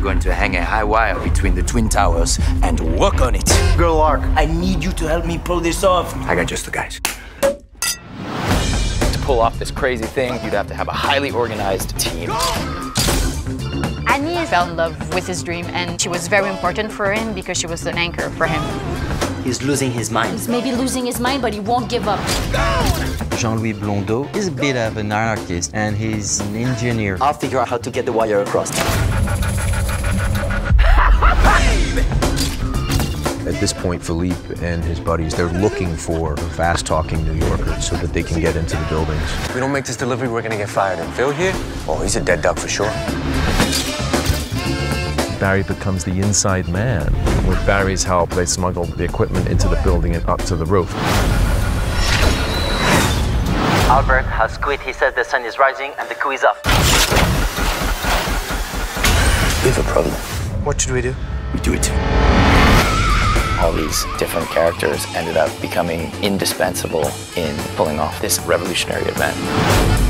I'm going to hang a high wire between the Twin Towers and work on it. Girl Lark. I need you to help me pull this off. I got just the guys. To pull off this crazy thing, you'd have to have a highly organized team. Annie fell in love with his dream, and she was very important for him because she was an anchor for him. He's losing his mind. He's maybe losing his mind, but he won't give up. Jean-Louis Blondeau is a bit of an anarchist, and he's an engineer. I'll figure out how to get the wire across. This point, Philippe and his buddies, they're looking for fast-talking New Yorkers so that they can get into the buildings. If we don't make this delivery, we're gonna get fired. And Phil here? Oh, he's a dead duck for sure. Barry becomes the inside man. With Barry's help, they smuggle the equipment into the building and up to the roof. Albert has quit. He says the sun is rising and the coup is up. We have a problem. What should we do? We do it. All these different characters ended up becoming indispensable in pulling off this revolutionary event.